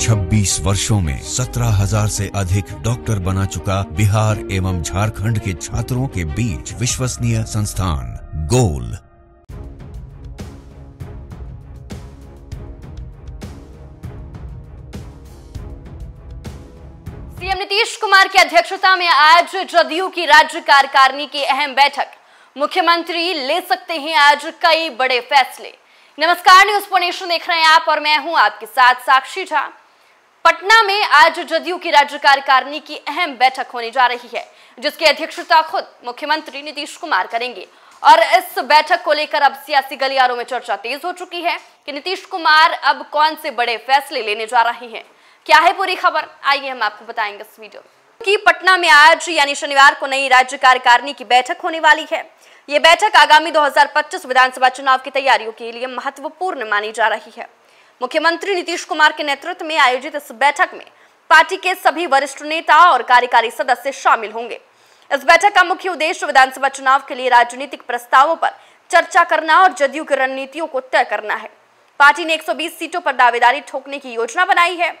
26 वर्षों में 17,000 से अधिक डॉक्टर बना चुका बिहार एवं झारखंड के छात्रों के बीच विश्वसनीय संस्थान गोल। सीएम नीतीश कुमार की अध्यक्षता में आज जदयू की राज्य कार्यकारिणी की अहम बैठक। मुख्यमंत्री ले सकते हैं आज कई बड़े फैसले। नमस्कार न्यूज़ पोनेशन देख रहे हैं आप और मैं हूँ आपके साथ साक्षी झा। पटना में आज जदयू की राज्य कार्यकारिणी की अहम बैठक होने जा रही है, जिसकी अध्यक्षता खुद मुख्यमंत्री नीतीश कुमार करेंगे। और इस बैठक को लेकर अब सियासी गलियारों में चर्चा तेज हो चुकी है कि नीतीश कुमार अब कौन से बड़े फैसले लेने जा रहे हैं। क्या है पूरी खबर? आइए हम आपको बताएँगे इस वीडियो में। कि पटना में आज, यानी शनिवार को नई राज्य कार्यकारिणी की बैठक होने वाली है। ये बैठक आगामी 2025 विधानसभा चुनाव की तैयारियों के लिए महत्वपूर्ण मानी जा रही है। मुख्यमंत्री नीतीश कुमार के नेतृत्व में आयोजित इस बैठक में पार्टी के सभी वरिष्ठ नेता और कार्यकारी सदस्य शामिल होंगे। इस बैठक का मुख्य उद्देश्य विधानसभा चुनाव के लिए राजनीतिक प्रस्तावों पर चर्चा करना और जदयू की रणनीतियों को तय करना है। पार्टी ने 120 सीटों पर दावेदारी ठोकने की योजना बनाई है,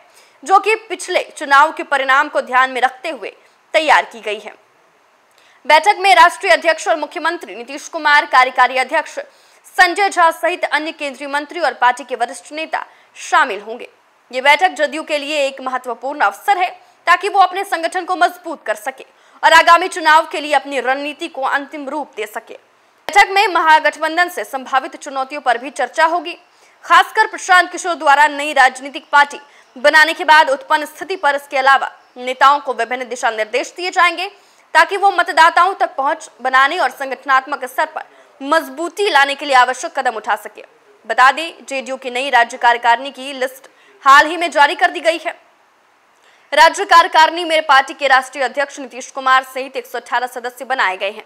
जो कि पिछले चुनाव के परिणाम को ध्यान में रखते हुए तैयार की गई है। बैठक में राष्ट्रीय अध्यक्ष और मुख्यमंत्री नीतीश कुमार, कार्यकारी अध्यक्ष संजय झा सहित अन्य केंद्रीय मंत्री और पार्टी के वरिष्ठ नेता शामिल होंगे। ये बैठक जदयू के लिए एक महत्वपूर्ण अवसर है, ताकि वो अपने संगठन को मज़बूत कर सके और आगामी चुनाव के लिए अपनी रणनीति को अंतिम रूप दे सके। बैठक में महागठबंधन से संभावित चुनौतियों पर भी चर्चा होगी। खासकर प्रशांत किशोर द्वारा नई राजनीतिक पार्टी बनाने के बाद उत्पन्न स्थिति पर इसके अलावा नेताओं को विभिन्न दिशा निर्देश दिए जाएँगे, ताकि वो मतदाताओं तक पहुँच बनाने और संगठनात्मक स्तर पर मजबूती लाने के लिए आवश्यक कदम उठा सके। बता दें, जेडीयू की नई राज्य कार्यकारिणी की लिस्ट हाल ही में जारी कर दी गई है। राज्य कार्यकारिणी में पार्टी के राष्ट्रीय अध्यक्ष नीतीश कुमार सहित 118 सदस्य बनाए गए हैं।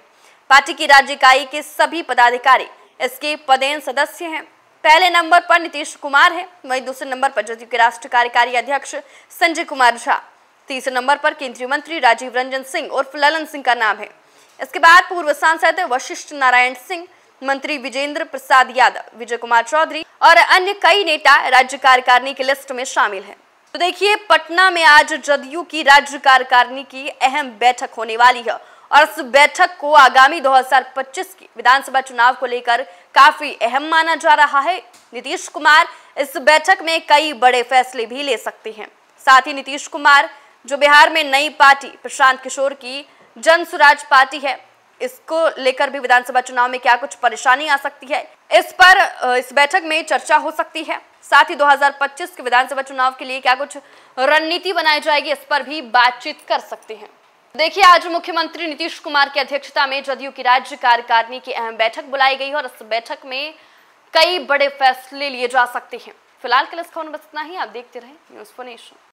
पार्टी की राज्य इकाई के सभी पदाधिकारी इसके पदेन सदस्य हैं। पहले नंबर पर नीतीश कुमार है, वहीं दूसरे नंबर पर जदयू के राष्ट्रीय कार्यकारी अध्यक्ष संजय कुमार झा। तीसरे नंबर पर केंद्रीय मंत्री राजीव रंजन सिंह और ललन सिंह का नाम है। इसके बाद पूर्व सांसद वशिष्ठ नारायण सिंह, मंत्री विजेंद्र प्रसाद यादव, विजय कुमार चौधरी और अन्य कई नेता राज्य कार्यकारिणी की लिस्ट में शामिल हैं। तो देखिए, पटना में आज जदयू की राज्य कार्यकारिणी की अहम बैठक होने वाली है और इस बैठक को आगामी 2025 की विधानसभा चुनाव को लेकर काफ़ी अहम माना जा रहा है। नीतीश कुमार इस बैठक में कई बड़े फैसले भी ले सकते हैं। साथ ही नीतीश कुमार, जो बिहार में नई पार्टी, प्रशांत किशोर की जन स्वराज पार्टी है। इसको लेकर भी विधानसभा चुनाव में क्या कुछ परेशानी आ सकती है? इस पर इस बैठक में चर्चा हो सकती है। साथ ही 2025 के विधानसभा चुनाव के लिए क्या कुछ रणनीति बनाई जाएगी, इस पर भी बातचीत कर सकते हैं। देखिए, आज मुख्यमंत्री नीतीश कुमार की अध्यक्षता में जदयू की राज्य कार्यकारिणी की अहम बैठक बुलाई गई और इस बैठक में कई बड़े फैसले लिए जा सकते हैं। फ़िलहाल के लिए खबर बस इतना ही। आप देखते रहे न्यूज़ फोनेशन